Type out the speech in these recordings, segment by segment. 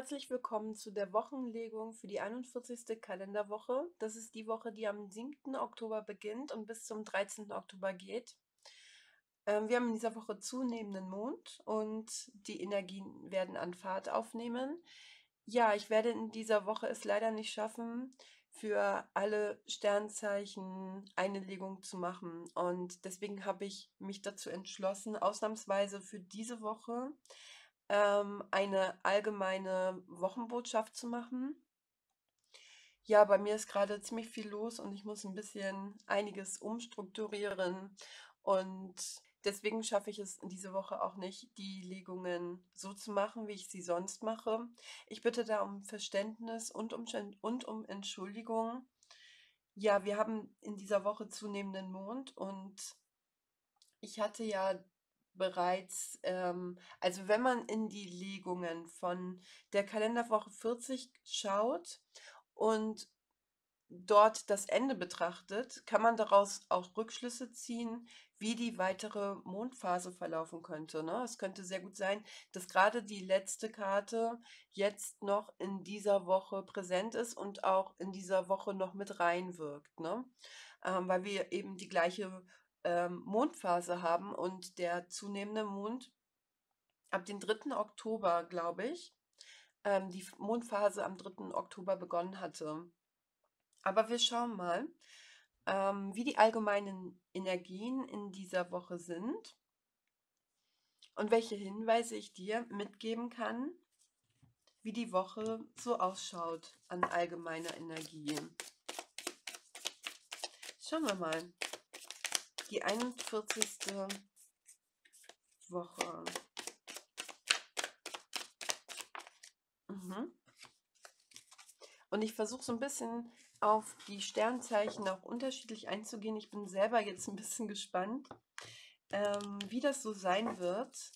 herzlich willkommen zu der Wochenlegung für die 41. Kalenderwoche. Das ist die Woche, die am 7. Oktober beginnt und bis zum 13. Oktober geht. Ähm, wir haben in dieser Woche zunehmenden Mond und die Energien werden an Fahrt aufnehmen. Ja, ich werde in dieser Woche es leider nicht schaffen, für alle Sternzeichen eine Legung zu machen. Und deswegen habe ich mich dazu entschlossen, ausnahmsweise für diese Woche ähm, eine allgemeine Wochenbotschaft zu machen. Ja, bei mir ist gerade ziemlich viel los und ich muss ein bisschen einiges umstrukturieren und deswegen schaffe ich es diese Woche auch nicht, die Legungen so zu machen, wie ich sie sonst mache. Ich bitte da um Verständnis und um, und um Entschuldigung. Ja, wir haben in dieser Woche zunehmenden Mond und ich hatte ja bereits, ähm, also wenn man in die Legungen von der Kalenderwoche 40 schaut und dort das Ende betrachtet, kann man daraus auch Rückschlüsse ziehen, wie die weitere Mondphase verlaufen könnte. Ne? Es könnte sehr gut sein, dass gerade die letzte Karte jetzt noch in dieser Woche präsent ist und auch in dieser Woche noch mit reinwirkt, ne? Ähm, weil wir eben die gleiche ähm, Mondphase haben und der zunehmende Mond ab dem 3. Oktober, glaube ich, ähm, die Mondphase am 3. Oktober begonnen hatte. Aber wir schauen mal, ähm, wie die allgemeinen Energien in dieser Woche sind und welche Hinweise ich dir mitgeben kann, wie die Woche so ausschaut an allgemeiner Energie. Schauen wir mal die 41. Woche. Mhm. Und ich versuche so ein bisschen auf die Sternzeichen auch unterschiedlich einzugehen. Ich bin selber jetzt ein bisschen gespannt, ähm, wie das so sein wird.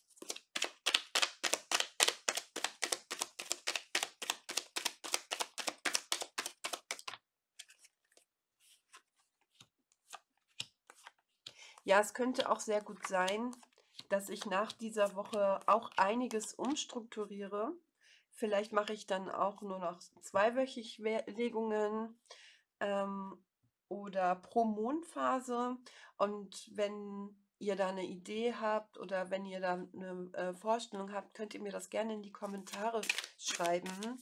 Ja, es könnte auch sehr gut sein, dass ich nach dieser Woche auch einiges umstrukturiere. Vielleicht mache ich dann auch nur noch zweiwöchig Legungen ähm, oder pro Mondphase. Und wenn ihr da eine Idee habt oder wenn ihr da eine äh, Vorstellung habt, könnt ihr mir das gerne in die Kommentare schreiben.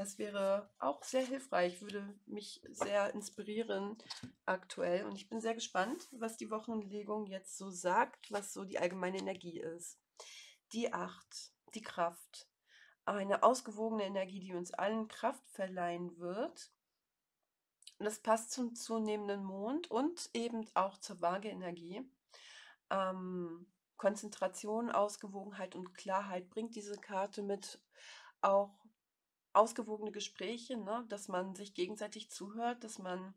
Das wäre auch sehr hilfreich, würde mich sehr inspirieren aktuell. Und ich bin sehr gespannt, was die Wochenlegung jetzt so sagt, was so die allgemeine Energie ist. Die Acht, die Kraft. Eine ausgewogene Energie, die uns allen Kraft verleihen wird. Und das passt zum zunehmenden Mond und eben auch zur Waage-Energie. Ähm, Konzentration, Ausgewogenheit und Klarheit bringt diese Karte mit. Auch ausgewogene Gespräche, ne? dass man sich gegenseitig zuhört, dass man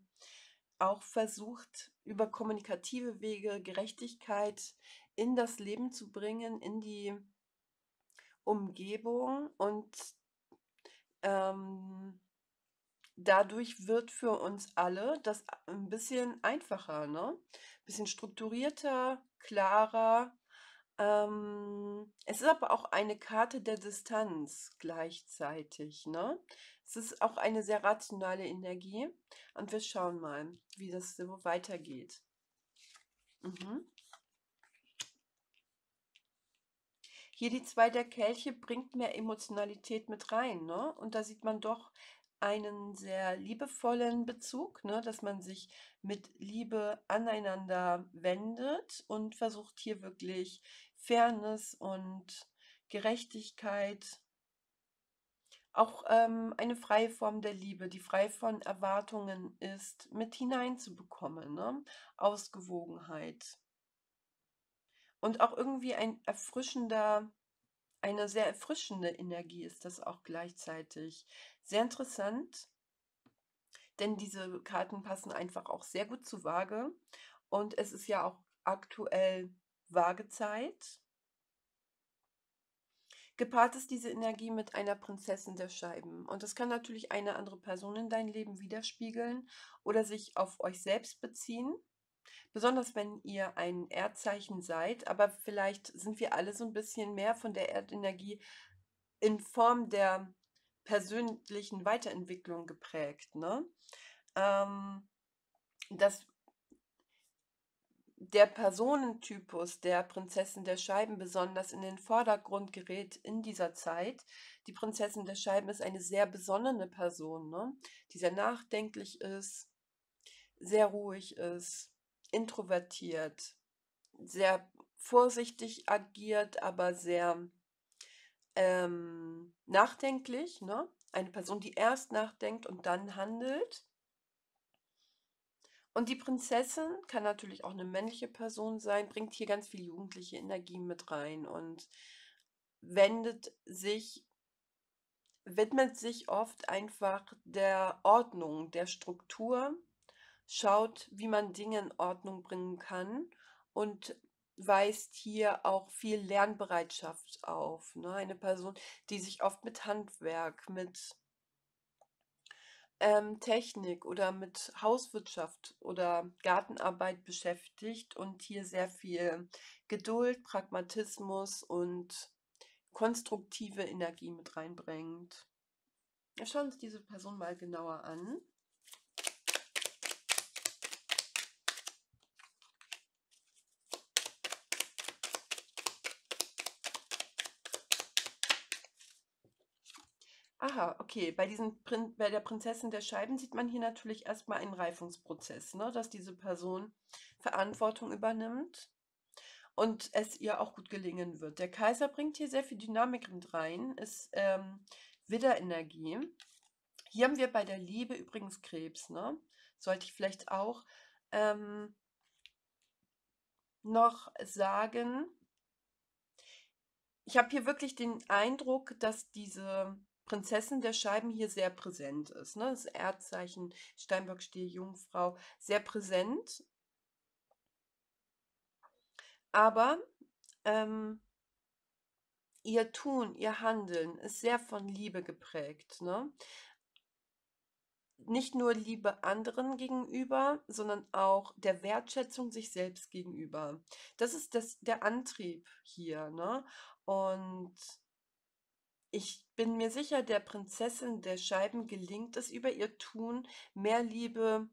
auch versucht, über kommunikative Wege Gerechtigkeit in das Leben zu bringen, in die Umgebung und ähm, dadurch wird für uns alle das ein bisschen einfacher, ne? Ein bisschen strukturierter, klarer, ähm, es ist aber auch eine Karte der Distanz gleichzeitig, ne? Es ist auch eine sehr rationale Energie und wir schauen mal, wie das so weitergeht. Mhm. Hier die zwei der Kelche bringt mehr Emotionalität mit rein, ne? Und da sieht man doch einen sehr liebevollen Bezug, ne, dass man sich mit Liebe aneinander wendet und versucht hier wirklich Fairness und Gerechtigkeit, auch ähm, eine freie Form der Liebe, die frei von Erwartungen ist, mit hineinzubekommen, ne? Ausgewogenheit. Und auch irgendwie ein erfrischender eine sehr erfrischende Energie ist das auch gleichzeitig. Sehr interessant, denn diese Karten passen einfach auch sehr gut zu Waage. Und es ist ja auch aktuell Waagezeit. Gepaart ist diese Energie mit einer Prinzessin der Scheiben. Und das kann natürlich eine andere Person in dein Leben widerspiegeln oder sich auf euch selbst beziehen. Besonders wenn ihr ein Erdzeichen seid, aber vielleicht sind wir alle so ein bisschen mehr von der Erdenergie in Form der persönlichen Weiterentwicklung geprägt, ne? Ähm, dass der Personentypus der Prinzessin der Scheiben besonders in den Vordergrund gerät in dieser Zeit. Die Prinzessin der Scheiben ist eine sehr besonnene Person, ne? die sehr nachdenklich ist, sehr ruhig ist, introvertiert, sehr vorsichtig agiert, aber sehr ähm, nachdenklich. Ne? Eine Person, die erst nachdenkt und dann handelt. Und die Prinzessin kann natürlich auch eine männliche Person sein, bringt hier ganz viel jugendliche Energie mit rein und wendet sich widmet sich oft einfach der Ordnung, der Struktur, schaut, wie man Dinge in Ordnung bringen kann und weist hier auch viel Lernbereitschaft auf, ne? Eine Person, die sich oft mit Handwerk, mit ähm, Technik oder mit Hauswirtschaft oder Gartenarbeit beschäftigt und hier sehr viel Geduld, Pragmatismus und konstruktive Energie mit reinbringt. Wir schauen uns diese Person mal genauer an. Aha, okay. Bei, diesen Prin bei der Prinzessin der Scheiben sieht man hier natürlich erstmal einen Reifungsprozess, ne? dass diese Person Verantwortung übernimmt und es ihr auch gut gelingen wird. Der Kaiser bringt hier sehr viel Dynamik mit rein, ist ähm, Widderenergie. Hier haben wir bei der Liebe übrigens Krebs, ne? Sollte ich vielleicht auch ähm, noch sagen. Ich habe hier wirklich den Eindruck, dass diese Prinzessin der Scheiben hier sehr präsent ist. Ne? Das Erdzeichen Steinbock, Stier, Jungfrau, sehr präsent. Aber ähm, ihr Tun, ihr Handeln ist sehr von Liebe geprägt. Ne? Nicht nur Liebe anderen gegenüber, sondern auch der Wertschätzung sich selbst gegenüber. Das ist das, der Antrieb hier. Ne? Und ich bin mir sicher, der Prinzessin der Scheiben gelingt es über ihr Tun, mehr Liebe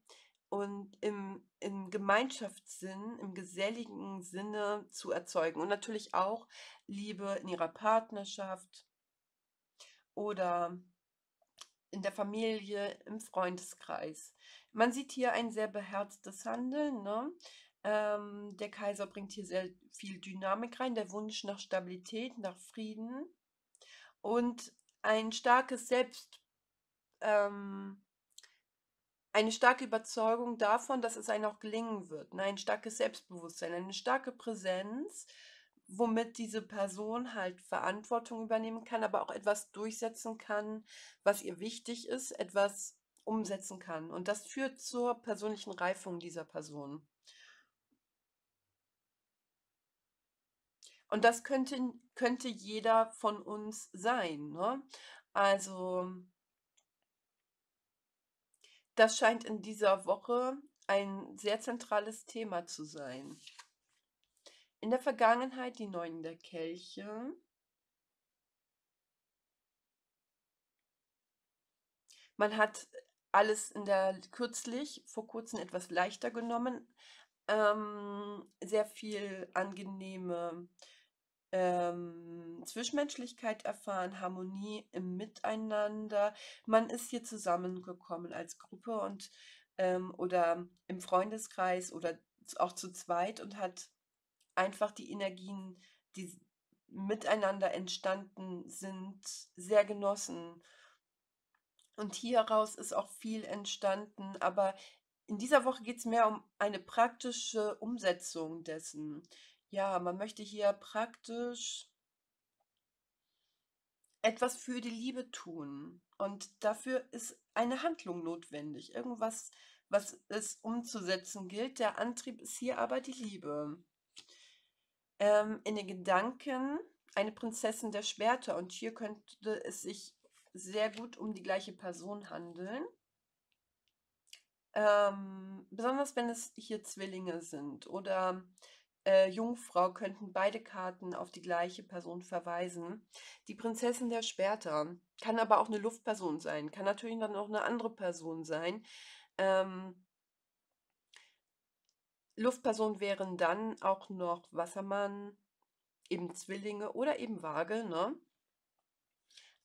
und im, im Gemeinschaftssinn, im geselligen Sinne zu erzeugen. Und natürlich auch Liebe in ihrer Partnerschaft oder in der Familie, im Freundeskreis. Man sieht hier ein sehr beherztes Handeln. Ne? Ähm, der Kaiser bringt hier sehr viel Dynamik rein, der Wunsch nach Stabilität, nach Frieden und ein starkes Selbst, ähm, eine starke Überzeugung davon, dass es einem auch gelingen wird. Ne? Ein starkes Selbstbewusstsein, eine starke Präsenz, womit diese Person halt Verantwortung übernehmen kann, aber auch etwas durchsetzen kann, was ihr wichtig ist, etwas umsetzen kann. Und das führt zur persönlichen Reifung dieser Person. Und das könnte, könnte jeder von uns sein. Ne? Also, das scheint in dieser Woche ein sehr zentrales Thema zu sein. In der Vergangenheit die Neun der Kelche. Man hat alles in der kürzlich, vor kurzem etwas leichter genommen. Ähm, sehr viel angenehme ähm, Zwischenmenschlichkeit erfahren, Harmonie im Miteinander. Man ist hier zusammengekommen als Gruppe und ähm, oder im Freundeskreis oder auch zu zweit und hat einfach die Energien, die miteinander entstanden sind, sehr genossen. Und hieraus ist auch viel entstanden, aber in dieser Woche geht es mehr um eine praktische Umsetzung dessen. Ja, man möchte hier praktisch etwas für die Liebe tun. Und dafür ist eine Handlung notwendig. Irgendwas, was es umzusetzen gilt. Der Antrieb ist hier aber die Liebe. Ähm, in den Gedanken eine Prinzessin der Schwerter. Und hier könnte es sich sehr gut um die gleiche Person handeln. Ähm, besonders wenn es hier Zwillinge sind oder äh, Jungfrau könnten beide Karten auf die gleiche Person verweisen. Die Prinzessin der Schwerter kann aber auch eine Luftperson sein, kann natürlich dann auch eine andere Person sein. Ähm Luftpersonen wären dann auch noch Wassermann, eben Zwillinge oder eben Waage, ne?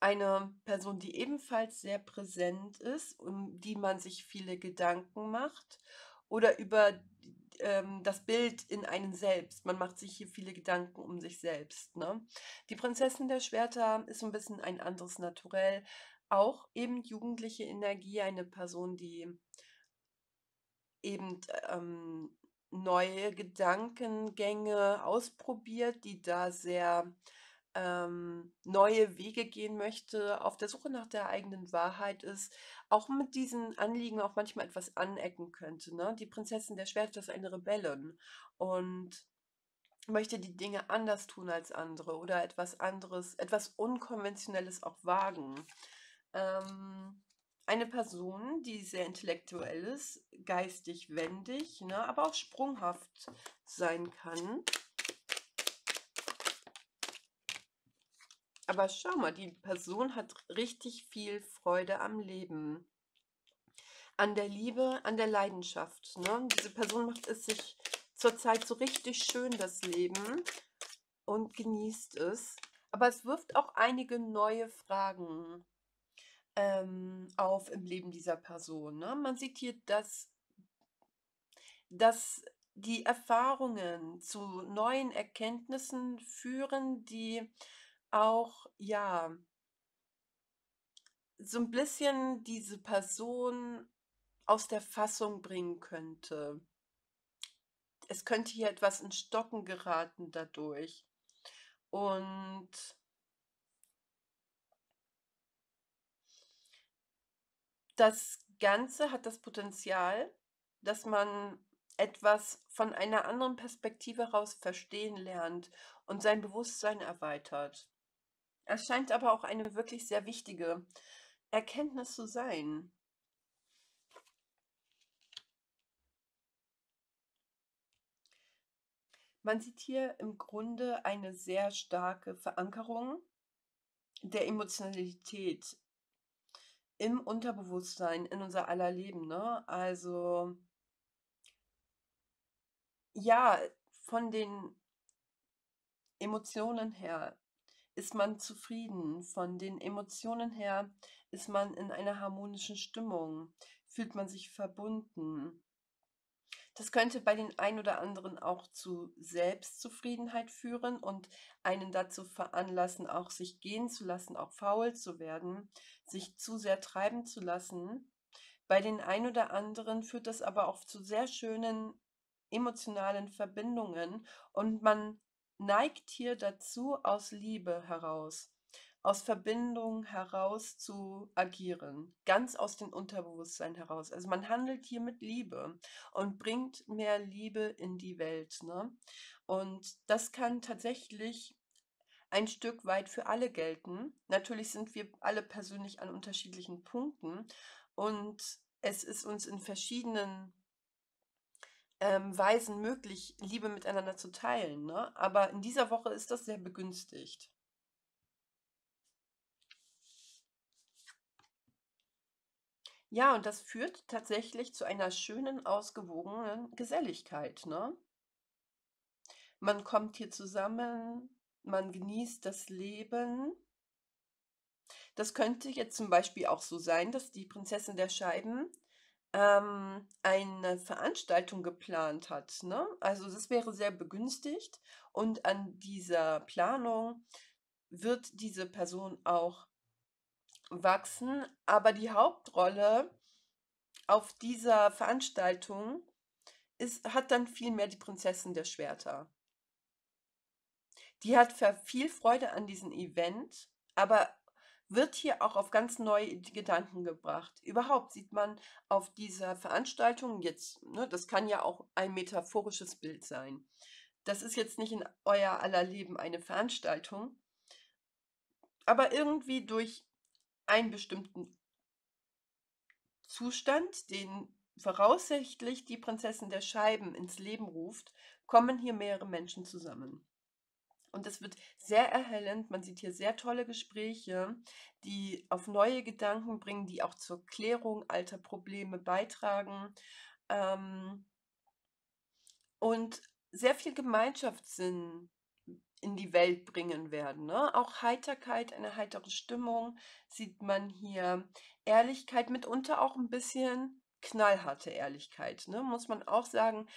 Eine Person, die ebenfalls sehr präsent ist, um die man sich viele Gedanken macht oder über ähm, das Bild in einen selbst. Man macht sich hier viele Gedanken um sich selbst, ne? Die Prinzessin der Schwerter ist so 'n bisschen ein anderes Naturell, auch eben jugendliche Energie, eine Person, die eben, ähm, neue Gedankengänge ausprobiert, die da sehr, ähm, neue Wege gehen möchte, auf der Suche nach der eigenen Wahrheit ist, auch mit diesen Anliegen auch manchmal etwas anecken könnte, ne? Die Prinzessin der Schwerter ist eine Rebellin und möchte die Dinge anders tun als andere oder etwas anderes, etwas Unkonventionelles auch wagen. Ähm, eine Person, die sehr intellektuell ist, geistig wendig, ne, aber auch sprunghaft sein kann. Aber schau mal, die Person hat richtig viel Freude am Leben. An der Liebe, an der Leidenschaft, ne? Diese Person macht es sich zurzeit so richtig schön, das Leben, und genießt es. Aber es wirft auch einige neue Fragen, ähm, auf im Leben dieser Person, ne? Man sieht hier, dass dass die Erfahrungen zu neuen Erkenntnissen führen, die auch, ja so 'n bisschen diese Person aus der Fassung bringen könnte. Es könnte hier etwas ins Stocken geraten dadurch. Und das Ganze hat das Potenzial, dass man etwas von einer anderen Perspektive heraus verstehen lernt und sein Bewusstsein erweitert. Es scheint aber auch eine wirklich sehr wichtige Erkenntnis zu sein. Man sieht hier im Grunde eine sehr starke Verankerung der Emotionalität im Unterbewusstsein, in unser aller Leben, ne? Also ja, von den Emotionen her ist man zufrieden. Von den Emotionen her ist man in einer harmonischen Stimmung, fühlt man sich verbunden. Das könnte bei den ein oder anderen auch zu Selbstzufriedenheit führen und einen dazu veranlassen, auch sich gehen zu lassen, auch faul zu werden, sich zu sehr treiben zu lassen. Bei den ein oder anderen führt das aber auch zu sehr schönen emotionalen Verbindungen und man neigt hier dazu, aus Liebe heraus, aus Verbindung heraus zu agieren, ganz aus dem Unterbewusstsein heraus. Also man handelt hier mit Liebe und bringt mehr Liebe in die Welt, ne? Und das kann tatsächlich ein Stück weit für alle gelten. Natürlich sind wir alle persönlich an unterschiedlichen Punkten und es ist uns in verschiedenen ähm, Weisen möglich, Liebe miteinander zu teilen, ne? Aber in dieser Woche ist das sehr begünstigt. Ja, und das führt tatsächlich zu einer schönen, ausgewogenen Geselligkeit, ne? Man kommt hier zusammen, man genießt das Leben. Das könnte jetzt zum Beispiel auch so sein, dass die Prinzessin der Scheiben ähm, eine Veranstaltung geplant hat, ne? Also, das wäre sehr begünstigt und an dieser Planung wird diese Person auch wachsen, aber die Hauptrolle auf dieser Veranstaltung ist hat dann vielmehr die Prinzessin der Schwerter. Die hat viel Freude an diesem Event, aber wird hier auch auf ganz neue Gedanken gebracht. Überhaupt sieht man auf dieser Veranstaltung jetzt ne, das kann ja auch ein metaphorisches Bild sein. Das ist jetzt nicht in euer aller Leben eine Veranstaltung aber irgendwie durch einen bestimmten Zustand, den voraussichtlich die Prinzessin der Scheiben ins Leben ruft, kommen hier mehrere Menschen zusammen. Und es wird sehr erhellend. Man sieht hier sehr tolle Gespräche, die auf neue Gedanken bringen, die auch zur Klärung alter Probleme beitragen. Ähm, und sehr viel Gemeinschaftssinn in die Welt bringen werden. Ne? Auch Heiterkeit, eine heitere Stimmung sieht man hier. Ehrlichkeit, mitunter auch ein bisschen knallharte Ehrlichkeit. Ne? Muss man auch sagen,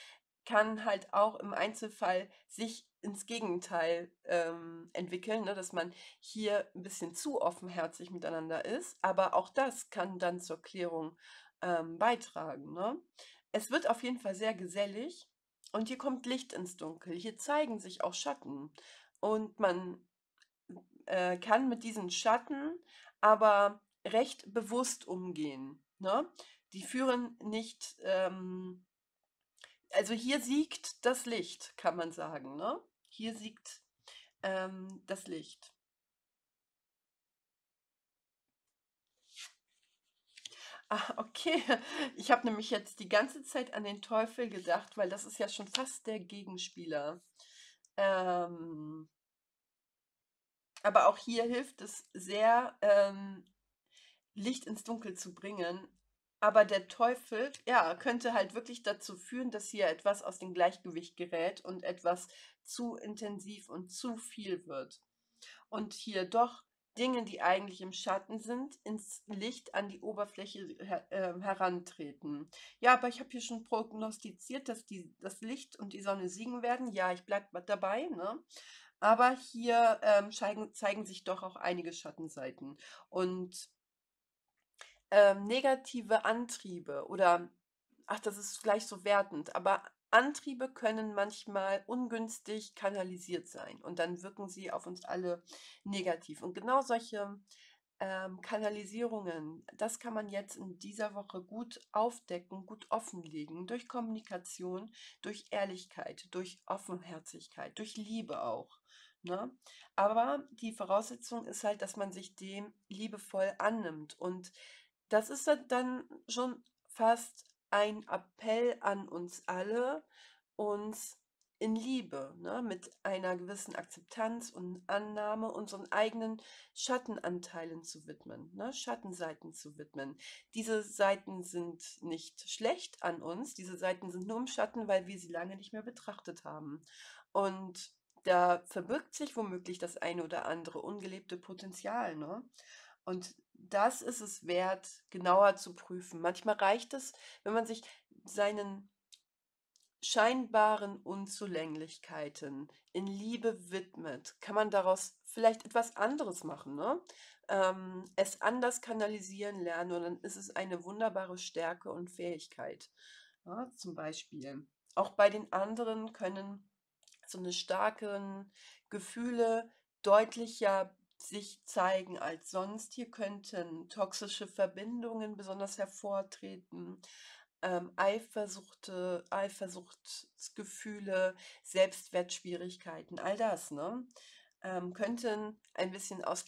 kann halt auch im Einzelfall sich ins Gegenteil ähm, entwickeln, ne? dass man hier ein bisschen zu offenherzig miteinander ist. Aber auch das kann dann zur Klärung ähm, beitragen. Ne? Es wird auf jeden Fall sehr gesellig und hier kommt Licht ins Dunkel. Hier zeigen sich auch Schatten. Und man äh, kann mit diesen Schatten aber recht bewusst umgehen. Ne? Die führen nicht, ähm, also hier siegt das Licht, kann man sagen. Ne? Hier siegt ähm, das Licht. Ah, okay. Ich habe nämlich jetzt die ganze Zeit an den Teufel gedacht, weil das ist ja schon fast der Gegenspieler. Ähm, aber auch hier hilft es sehr, ähm, Licht ins Dunkel zu bringen. Aber der Teufel, ja, könnte halt wirklich dazu führen, dass hier etwas aus dem Gleichgewicht gerät und etwas zu intensiv und zu viel wird. Und hier doch Dinge, die eigentlich im Schatten sind, ins Licht an die Oberfläche her äh, herantreten. Ja, aber ich habe hier schon prognostiziert, dass die, das Licht und die Sonne siegen werden. Ja, ich bleibe dabei. Ne? Aber hier ähm, zeigen, zeigen sich doch auch einige Schattenseiten. Und ähm, negative Antriebe oder, ach, das ist gleich so wertend, aber Antriebe können manchmal ungünstig kanalisiert sein und dann wirken sie auf uns alle negativ. Und genau solche ähm, Kanalisierungen, das kann man jetzt in dieser Woche gut aufdecken, gut offenlegen, durch Kommunikation, durch Ehrlichkeit, durch Offenherzigkeit, durch Liebe auch. Ne? Aber die Voraussetzung ist halt, dass man sich dem liebevoll annimmt. Und das ist dann schon fast ein Appell an uns alle, uns in Liebe, ne, mit einer gewissen Akzeptanz und Annahme unseren eigenen Schattenanteilen zu widmen, ne, Schattenseiten zu widmen. Diese Seiten sind nicht schlecht an uns, diese Seiten sind nur im Schatten, weil wir sie lange nicht mehr betrachtet haben. Und da verbirgt sich womöglich das eine oder andere ungelebte Potenzial. Ne? Und das ist es wert, genauer zu prüfen. Manchmal reicht es, wenn man sich seinen scheinbaren Unzulänglichkeiten in Liebe widmet, kann man daraus vielleicht etwas anderes machen, ne? Ähm, es anders kanalisieren lernen und dann ist es eine wunderbare Stärke und Fähigkeit. Ja, zum Beispiel. Auch bei den anderen können so eine starken Gefühle deutlicher sich zeigen als sonst. Hier könnten toxische Verbindungen besonders hervortreten, ähm, Eifersuchte, Eifersuchtsgefühle, Selbstwertschwierigkeiten, all das, ne? Ähm, könnten ein bisschen aus,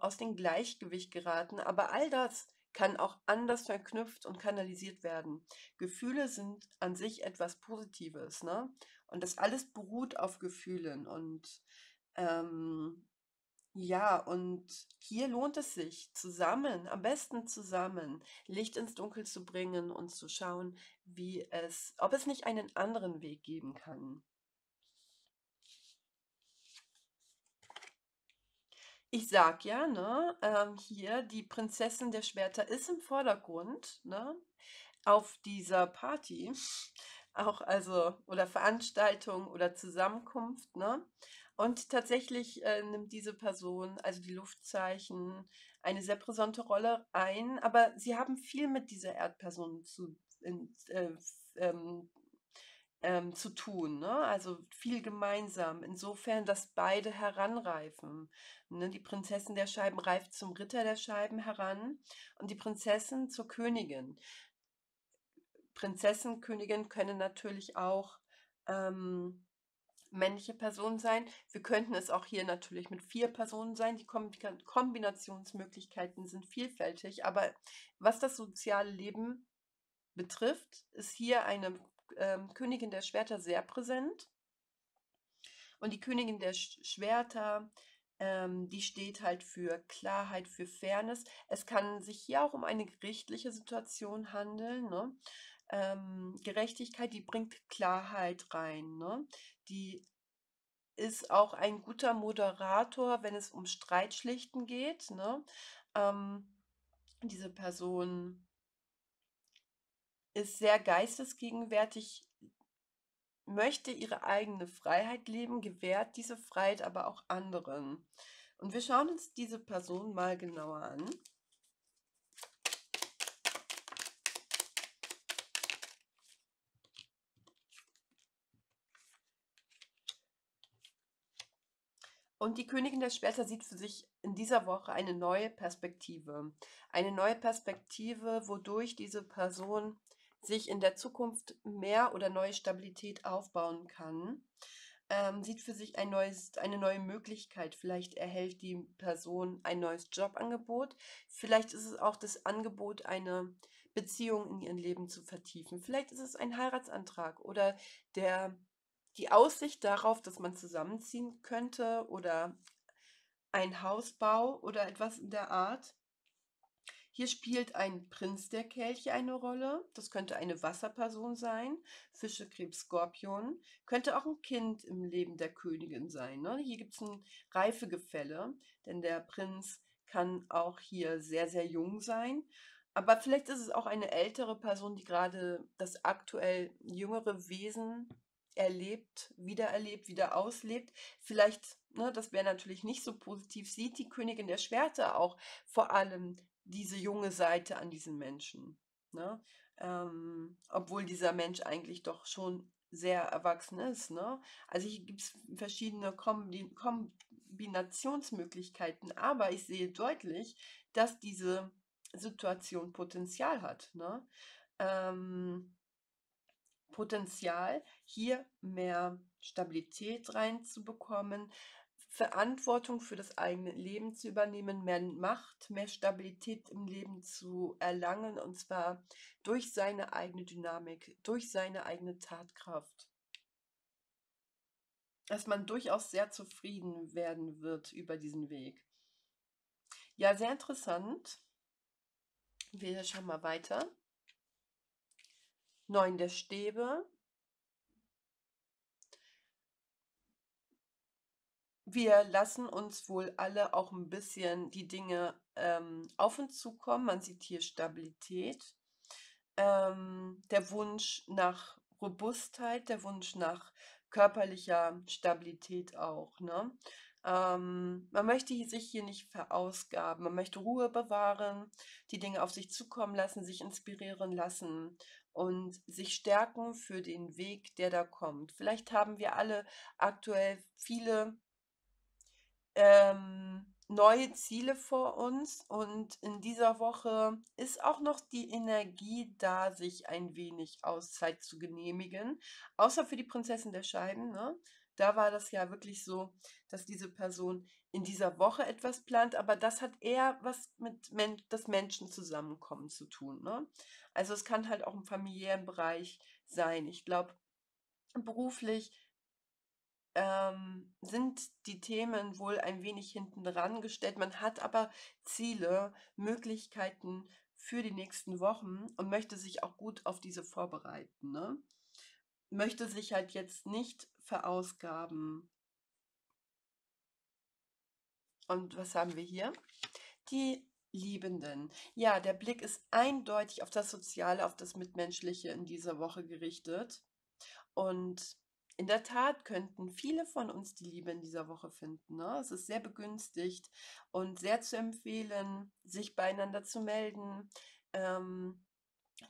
aus dem Gleichgewicht geraten, aber all das kann auch anders verknüpft und kanalisiert werden. Gefühle sind an sich etwas Positives, ne? Und das alles beruht auf Gefühlen und ähm, ja, und hier lohnt es sich, zusammen, am besten zusammen, Licht ins Dunkel zu bringen und zu schauen, wie es, ob es nicht einen anderen Weg geben kann. Ich sag ja, ne, ähm, hier, die Prinzessin der Schwerter ist im Vordergrund, ne, auf dieser Party, auch also, oder Veranstaltung oder Zusammenkunft, ne. Und tatsächlich äh, nimmt diese Person, also die Luftzeichen, eine sehr brisante Rolle ein, aber sie haben viel mit dieser Erdperson zu, in, äh, ähm, ähm, zu tun, ne? also viel gemeinsam, insofern, dass beide heranreifen. Ne? Die Prinzessin der Scheiben reift zum Ritter der Scheiben heran und die Prinzessin zur Königin. Prinzessin, Königin können natürlich auch ähm, männliche Personen sein. Wir könnten es auch hier natürlich mit vier Personen sein. Die Kombinationsmöglichkeiten sind vielfältig, aber was das soziale Leben betrifft, ist hier eine ähm, Königin der Schwerter sehr präsent. Und die Königin der Sch Schwerter, ähm, die steht halt für Klarheit, für Fairness. Es kann sich hier auch um eine gerichtliche Situation handeln, ne? Ähm, Gerechtigkeit, die bringt Klarheit rein, ne? Die ist auch ein guter Moderator, wenn es um Streitschlichten geht, ne? Ähm, diese Person ist sehr geistesgegenwärtig, möchte ihre eigene Freiheit leben, gewährt diese Freiheit aber auch anderen. Und wir schauen uns diese Person mal genauer an. Und die Königin der Schwerter sieht für sich in dieser Woche eine neue Perspektive. Eine neue Perspektive, wodurch diese Person sich in der Zukunft mehr oder neue Stabilität aufbauen kann. Ähm, sieht für sich ein neues, eine neue Möglichkeit. Vielleicht erhält die Person ein neues Jobangebot. Vielleicht ist es auch das Angebot, eine Beziehung in ihrem Leben zu vertiefen. Vielleicht ist es ein Heiratsantrag oder der die Aussicht darauf, dass man zusammenziehen könnte oder ein Hausbau oder etwas in der Art. Hier spielt ein Prinz der Kelche eine Rolle. Das könnte eine Wasserperson sein. Fische, Krebs, Skorpion. Könnte auch ein Kind im Leben der Königin sein. Ne? Hier gibt es ein Reifegefälle, denn der Prinz kann auch hier sehr, sehr jung sein. Aber vielleicht ist es auch eine ältere Person, die gerade das aktuell jüngere Wesen erlebt, wiedererlebt, wieder auslebt. Vielleicht, ne, das wäre natürlich nicht so positiv, sieht die Königin der Schwerter auch vor allem diese junge Seite an diesen Menschen. Ne? Ähm, obwohl dieser Mensch eigentlich doch schon sehr erwachsen ist. Ne? Also hier gibt es verschiedene Kombi Kombinationsmöglichkeiten, aber ich sehe deutlich, dass diese Situation Potenzial hat. Ne? Ähm, Potenzial, hier mehr Stabilität reinzubekommen, Verantwortung für das eigene Leben zu übernehmen, mehr Macht, mehr Stabilität im Leben zu erlangen, und zwar durch seine eigene Dynamik, durch seine eigene Tatkraft. Dass man durchaus sehr zufrieden werden wird über diesen Weg. Ja, sehr interessant. Wir schauen mal weiter. Neun der Stäbe. Wir lassen uns wohl alle auch ein bisschen die Dinge ähm, auf uns zukommen. Man sieht hier Stabilität, ähm, der Wunsch nach Robustheit, der Wunsch nach körperlicher Stabilität auch. Ne? Ähm, man möchte sich hier nicht verausgaben, man möchte Ruhe bewahren, die Dinge auf sich zukommen lassen, sich inspirieren lassen und sich stärken für den Weg, der da kommt. Vielleicht haben wir alle aktuell viele ähm, neue Ziele vor uns und in dieser Woche ist auch noch die Energie da, sich ein wenig Auszeit zu genehmigen, außer für die Prinzessin der Scheiben. Ne? Da war das ja wirklich so, dass diese Person in dieser Woche etwas plant, aber das hat eher was mit Men das Menschen zusammenkommen zu tun. Ne? Also es kann halt auch im familiären Bereich sein. Ich glaube, beruflich ähm, sind die Themen wohl ein wenig hinten dran gestellt. Man hat aber Ziele, Möglichkeiten für die nächsten Wochen und möchte sich auch gut auf diese vorbereiten. Ne? Möchte sich halt jetzt nicht verausgaben. Und was haben wir hier? Die Liebenden. Ja, der Blick ist eindeutig auf das Soziale, auf das Mitmenschliche in dieser Woche gerichtet. Und in der Tat könnten viele von uns die Liebe in dieser Woche finden. Ne? Es ist sehr begünstigt und sehr zu empfehlen, sich beieinander zu melden, ähm,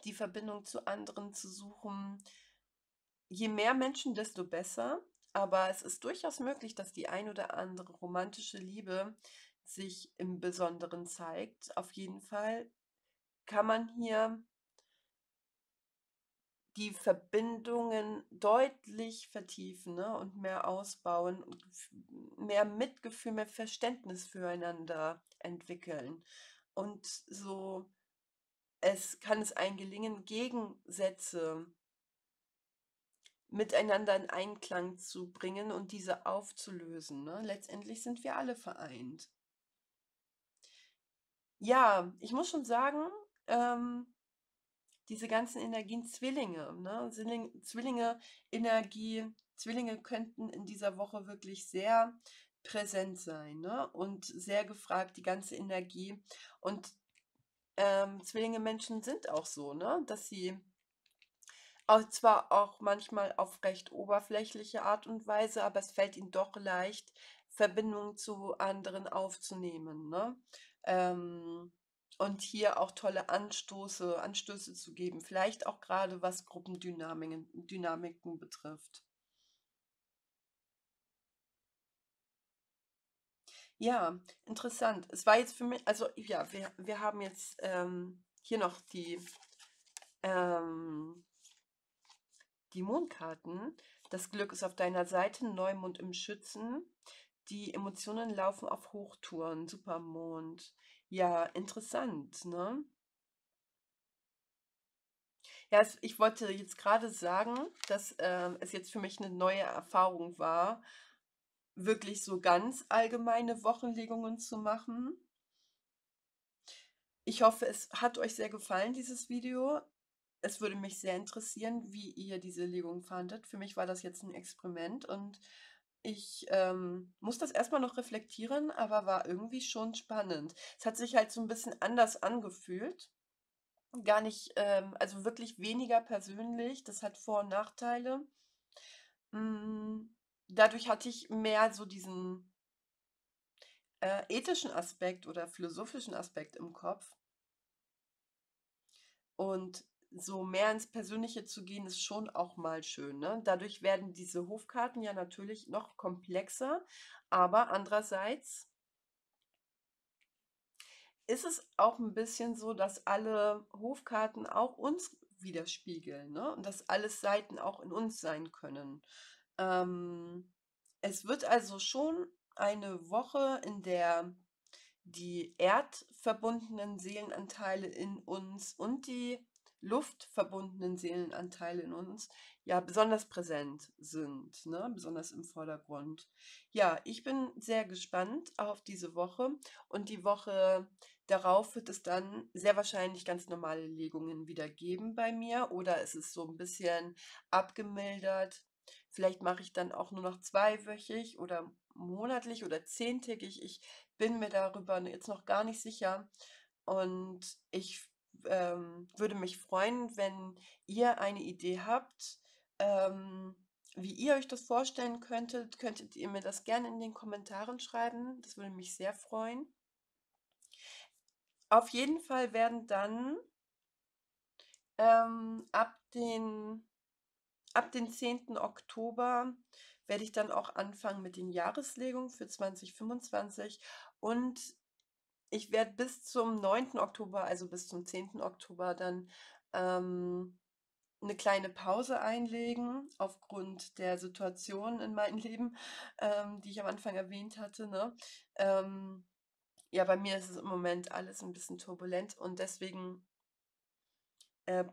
die Verbindung zu anderen zu suchen. Je mehr Menschen, desto besser. Aber es ist durchaus möglich, dass die ein oder andere romantische Liebe sich im Besonderen zeigt. Auf jeden Fall kann man hier die Verbindungen deutlich vertiefen ne, und mehr ausbauen und mehr Mitgefühl, mehr Verständnis füreinander entwickeln. Und so es kann es ein gelingen, Gegensätze miteinander in Einklang zu bringen und diese aufzulösen. Ne? Letztendlich sind wir alle vereint. Ja, ich muss schon sagen, ähm, diese ganzen Energien Zwillinge, ne? Zwillinge, Energie, Zwillinge könnten in dieser Woche wirklich sehr präsent sein ne? und sehr gefragt, die ganze Energie. Und ähm, Zwillinge Menschen sind auch so, ne? dass sie auch zwar auch manchmal auf recht oberflächliche Art und Weise, aber es fällt ihnen doch leicht, Verbindungen zu anderen aufzunehmen. Ne? Ähm, und hier auch tolle Anstoße, Anstöße zu geben, vielleicht auch gerade was Gruppendynamiken Dynamiken betrifft. Ja, interessant. Es war jetzt für mich, also ja, wir, wir haben jetzt ähm, hier noch die, ähm, die Mondkarten. Das Glück ist auf deiner Seite, Neumond im Schützen. Die Emotionen laufen auf Hochtouren, Supermond. Ja, interessant, ne? Ja, es, ich wollte jetzt gerade sagen, dass ähm, es jetzt für mich eine neue Erfahrung war, wirklich so ganz allgemeine Wochenlegungen zu machen. Ich hoffe, es hat euch sehr gefallen, dieses Video. Es würde mich sehr interessieren, wie ihr diese Legung fandet. Für mich war das jetzt ein Experiment und ich ähm, muss das erstmal noch reflektieren, aber war irgendwie schon spannend. Es hat sich halt so ein bisschen anders angefühlt. Gar nicht, ähm, also wirklich weniger persönlich. Das hat Vor- und Nachteile. Mm, dadurch hatte ich mehr so diesen äh, ethischen Aspekt oder philosophischen Aspekt im Kopf. Und so mehr ins Persönliche zu gehen, ist schon auch mal schön. Ne? Dadurch werden diese Hofkarten ja natürlich noch komplexer, aber andererseits ist es auch ein bisschen so, dass alle Hofkarten auch uns widerspiegeln ne? und dass alles Seiten auch in uns sein können. Ähm, es wird also schon eine Woche, in der die erdverbundenen Seelenanteile in uns und die luftverbundenen Seelenanteile in uns ja besonders präsent sind, ne? besonders im Vordergrund. Ja, ich bin sehr gespannt auf diese Woche und die Woche darauf wird es dann sehr wahrscheinlich ganz normale Legungen wieder geben bei mir oder ist es so ein bisschen abgemildert. Vielleicht mache ich dann auch nur noch zweiwöchig oder monatlich oder zehntägig. Ich bin mir darüber jetzt noch gar nicht sicher. Und ich ähm, würde mich freuen, wenn ihr eine Idee habt, ähm, wie ihr euch das vorstellen könntet. Könntet ihr mir das gerne in den Kommentaren schreiben. Das würde mich sehr freuen. Auf jeden Fall werden dann ähm, ab den ab den 10. Oktober werde ich dann auch anfangen mit den Jahreslegungen für 2025 und ich werde bis zum 9. Oktober, also bis zum 10. Oktober, dann ähm, eine kleine Pause einlegen, aufgrund der Situation in meinem Leben, ähm, die ich am Anfang erwähnt hatte. Ne? Ähm, ja, bei mir ist es im Moment alles ein bisschen turbulent und deswegen äh,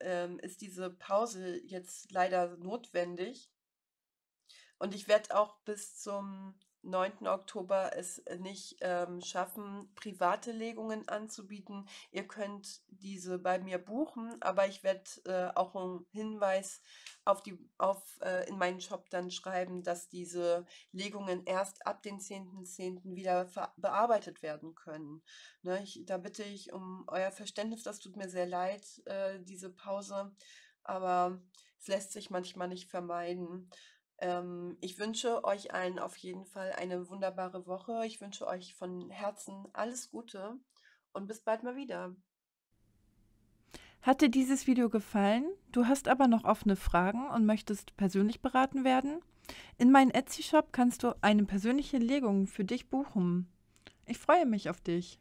äh, ist diese Pause jetzt leider notwendig. Und ich werde auch bis zum 9. Oktober es nicht ähm, schaffen, private Legungen anzubieten. Ihr könnt diese bei mir buchen, aber ich werde äh, auch einen Hinweis auf die, auf, äh, in meinen Shop dann schreiben, dass diese Legungen erst ab dem 10.10. .10. wieder bearbeitet werden können. Ne, ich, da bitte ich um euer Verständnis, das tut mir sehr leid, äh, diese Pause, aber es lässt sich manchmal nicht vermeiden. Ähm, ich wünsche euch allen auf jeden Fall eine wunderbare Woche. Ich wünsche euch von Herzen alles Gute und bis bald mal wieder. Hat dir dieses Video gefallen? Du hast aber noch offene Fragen und möchtest persönlich beraten werden? In meinem Etsy-Shop kannst du eine persönliche Legung für dich buchen. Ich freue mich auf dich.